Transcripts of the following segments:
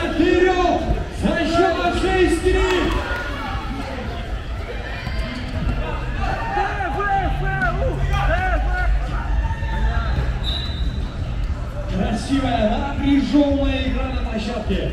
Турция вперед! Со счетом 6-3! Красивая, напряженная игра на площадке.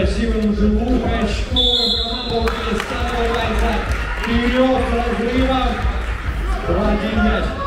красивым живым очковым командованием становится вперед разрывом. 2-1 мяч.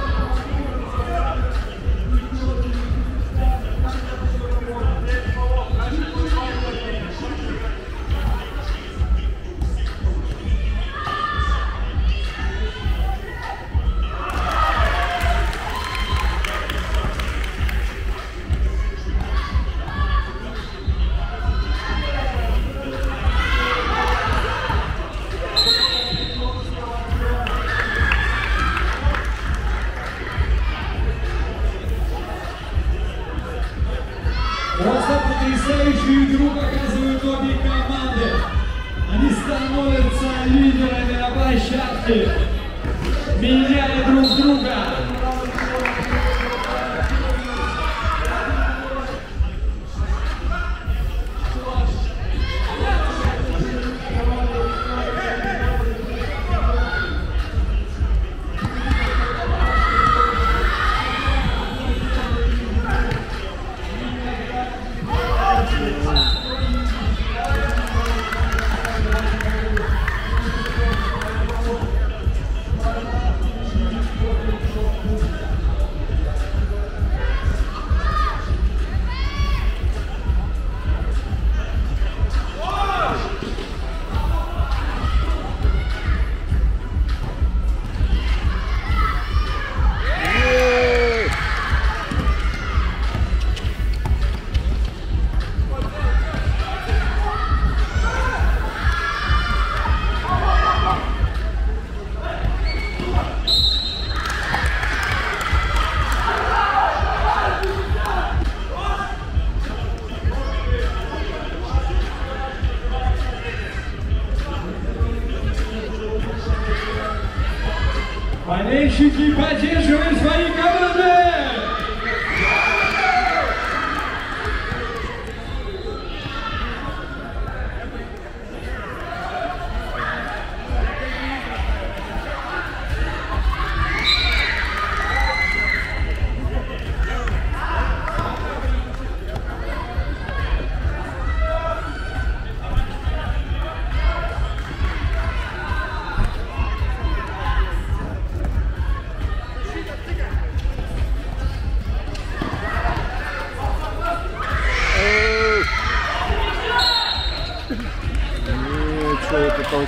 Бензин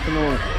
afternoon.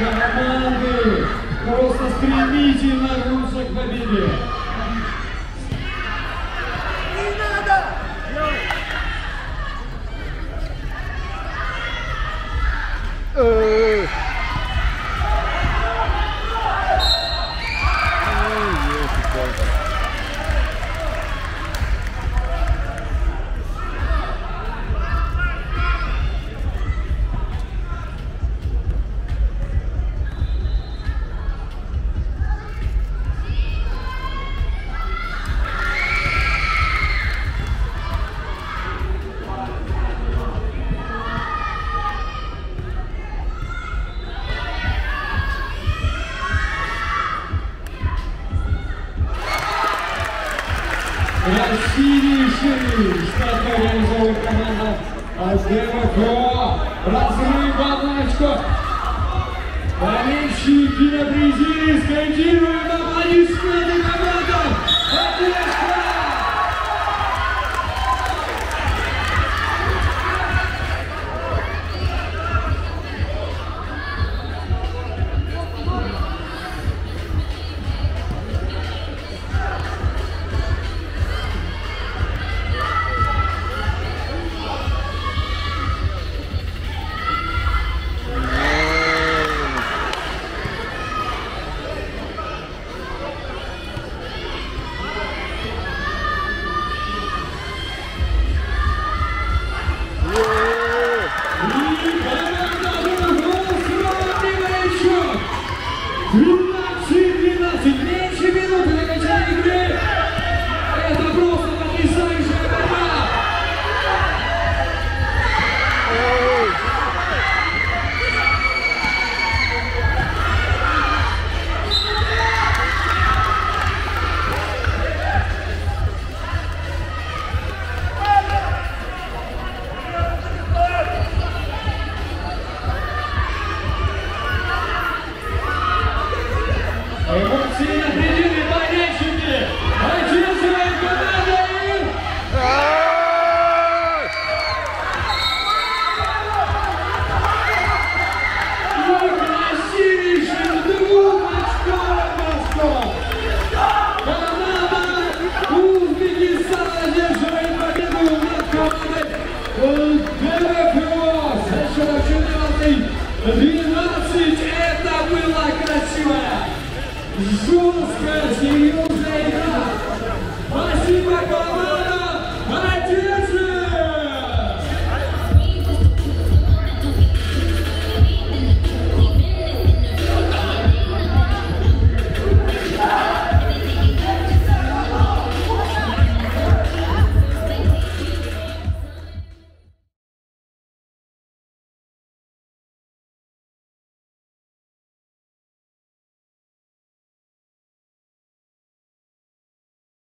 команды просто стремительно рвутся к победе. красивейший, штатно реализовывает команда АЗВКО. Разрыв одна очко. Болельщики на призире скандируют аплодисменты команды.